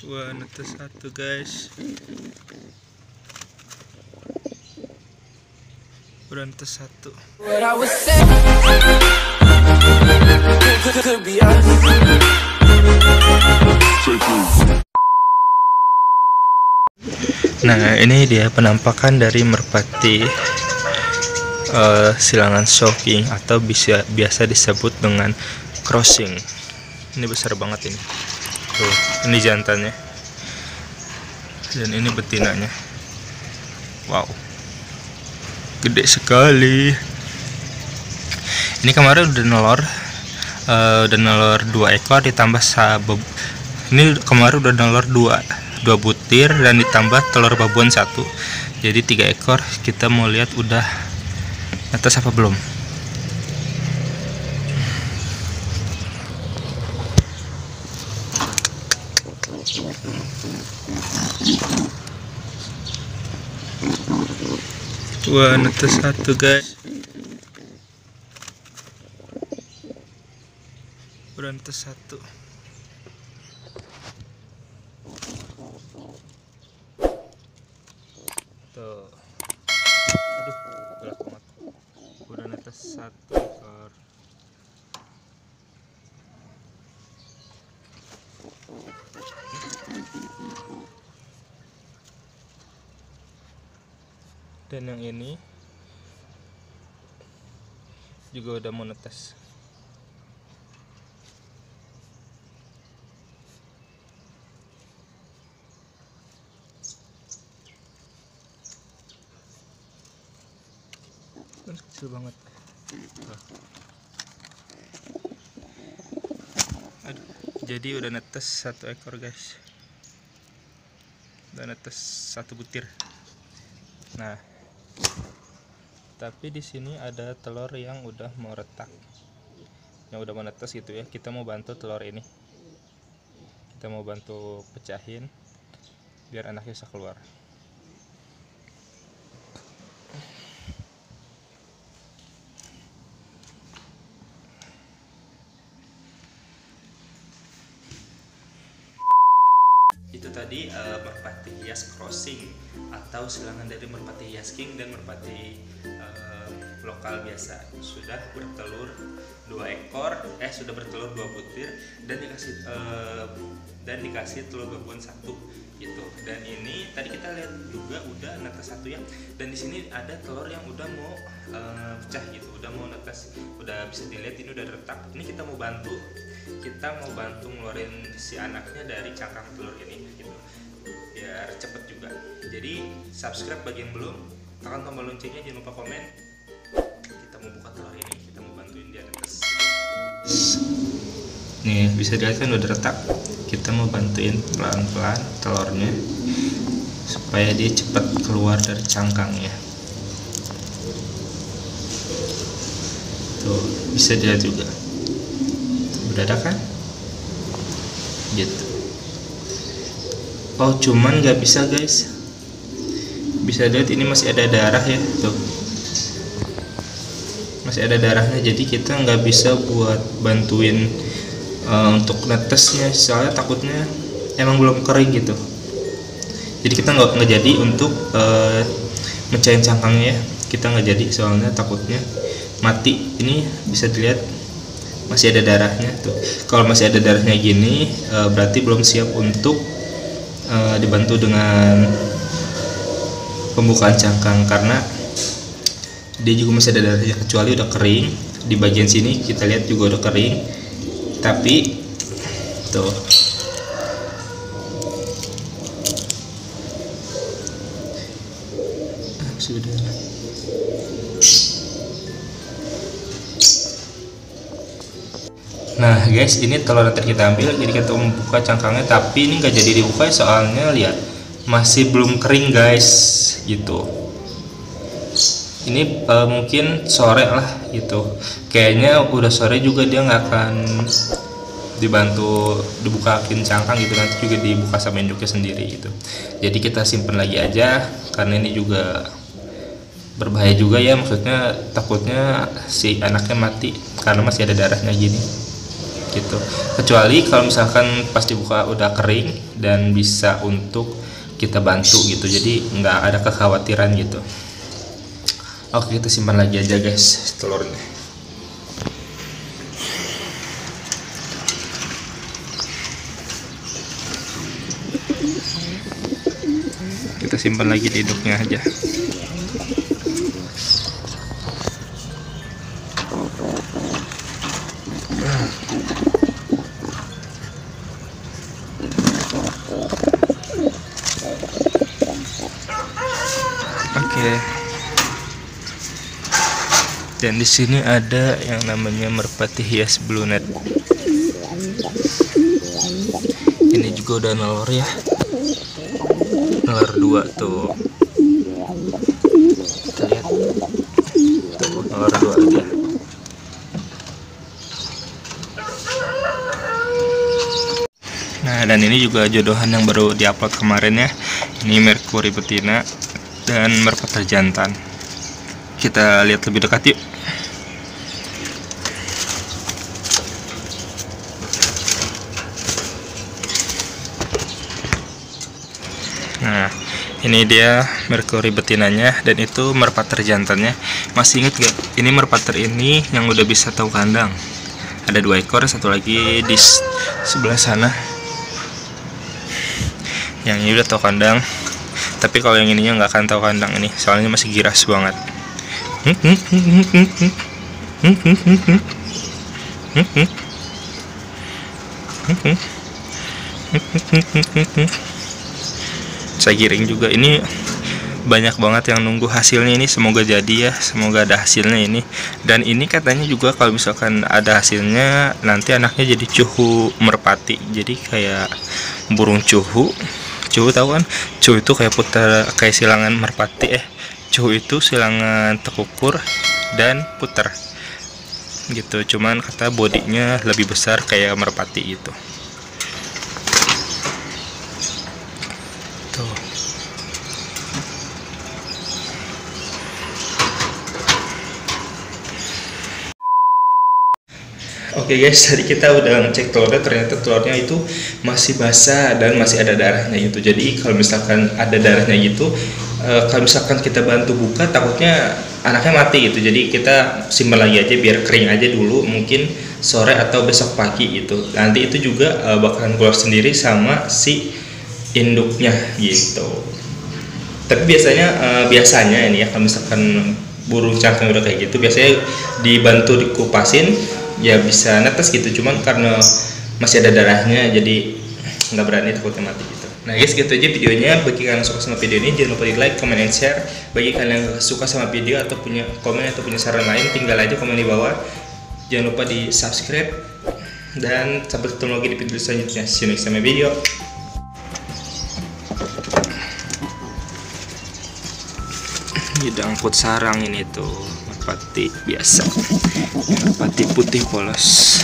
Wah, netes satu guys. Udah netes satu. Nah, ini dia penampakan dari merpati eh, silangan shocking atau bisa biasa disebut dengan crossing. Ini besar banget ini. Tuh, ini jantannya. Dan ini betinanya. Wow. Gede sekali. Ini kemarin udah nelor eh, udah nelor dua ekor ditambah sabab ini kemarin udah nelor dua dua butir dan ditambah telur babuan satu jadi tiga ekor kita mau lihat udah atas apa belum Wah, netes satu guys. Netes satu. Tuh. Aduh, gelap banget. Udah netes satu ekor. Dan yang ini juga udah mau netes. Kecil banget. Jadi udah netes satu ekor guys. Udah netes satu butir. Nah, tapi di sini ada telur yang udah mau retak, yang udah menetes gitu ya. Kita mau bantu telur ini, kita mau bantu pecahin biar anaknya bisa keluar. itu tadi eh, merpati hias crossing atau silangan dari merpati hias king dan merpati lokal biasa. Sudah bertelur dua ekor eh sudah bertelur dua butir dan dikasih eh, dan dikasih telur babuan satu gitu. Dan ini tadi kita lihat juga udah netes satu ya. Dan di sini ada telur yang udah mau eh, pecah gitu udah mau netes. Udah bisa dilihat ini udah retak. Ini kita mau bantu kita mau bantu ngeluarin si anaknya dari cangkang telur ini gitu. Biar cepet juga. Jadi subscribe bagi yang belum tekan tombol loncengnya jangan lupa komen nih bisa dilihat kan udah retak. Kita mau bantuin pelan-pelan telurnya supaya dia cepat keluar dari cangkangnya tuh bisa dilihat juga. Udah ada kan? Gitu. Oh cuman nggak bisa guys. Bisa lihat ini masih ada darah ya tuh. Masih ada darahnya jadi kita nggak bisa buat bantuin uh, untuk netesnya soalnya takutnya emang belum kering gitu. Jadi kita nggak nggak jadi untuk uh, mecahin cangkangnya ya. Kita nggak jadi soalnya takutnya mati. Ini bisa dilihat masih ada darahnya tuh. Kalau masih ada darahnya gini e, berarti belum siap untuk e, dibantu dengan pembukaan cangkang. Karena dia juga masih ada darahnya kecuali udah kering. Di bagian sini kita lihat juga udah kering tapi tuh. Ah, sudah Nah guys ini telur yang kita ambil jadi kita membuka cangkangnya tapi ini nggak jadi dibuka soalnya lihat masih belum kering guys gitu ini uh, mungkin sore lah gitu. Kayaknya udah sore juga dia nggak akan dibantu dibukakin cangkang gitu nanti juga dibuka sama induknya sendiri gitu. Jadi kita simpen lagi aja karena ini juga berbahaya juga ya maksudnya takutnya si anaknya mati karena masih ada darahnya gini gitu. Kecuali kalau misalkan pas dibuka udah kering dan bisa untuk kita bantu gitu jadi nggak ada kekhawatiran gitu oke kita simpan lagi aja guys telurnya. Kita simpan lagi di induknya aja Dan di sini ada yang namanya merpati hias blue net. Ini juga udah nelor ya. Nelor dua tuh. Kita lihat. Tuh, nelor dua dia. Nah, dan ini juga jodohan yang baru diupload kemarin ya. Ini Mercury betina dan merpati jantan. Kita lihat lebih dekat yuk. Nah, ini dia Mercury betinanya dan itu merpater jantannya. Masih inget gak? Ini merpater ini yang udah bisa tahu kandang. Ada dua ekor, satu lagi di sebelah sana. Yang ini udah tahu kandang. Tapi kalau yang ininya nggak akan tahu kandang ini, soalnya masih giras banget. Saya giring juga. Ini banyak banget yang nunggu hasilnya ini. Semoga jadi ya semoga ada hasilnya ini. Dan ini katanya juga kalau misalkan ada hasilnya nanti anaknya jadi cuhu merpati. Jadi kayak burung cuhu. Cuhu tahu kan? Cuhu itu kayak putar kayak silangan merpati eh. Cuhu itu silangan tekukur dan puter gitu. Cuman kata bodinya lebih besar kayak merpati gitu Oke guys, tadi kita udah ngecek telurnya, ternyata telurnya itu masih basah dan masih ada darahnya gitu. Jadi kalau misalkan ada darahnya gitu, eh, kalau misalkan kita bantu buka, takutnya anaknya mati gitu. Jadi kita simpan lagi aja biar kering aja dulu, mungkin sore atau besok pagi gitu. Nanti itu juga eh, bakalan keluar sendiri sama si induknya gitu. Tapi biasanya eh, biasanya ini ya kalau misalkan burung cangkang udah kayak gitu biasanya dibantu dikupasin ya bisa netes gitu cuman karena masih ada darahnya jadi nggak berani takutnya mati gitu. Nah guys gitu aja videonya. Bagi kalian suka sama video ini jangan lupa di like comment and share. Bagi kalian yang suka sama video atau punya komen atau punya saran lain tinggal aja komen di bawah. Jangan lupa di subscribe dan sampai ketemu lagi di video selanjutnya. See you next time video. Ini dangkut sarang ini tuh merpati biasa. Merpati putih polos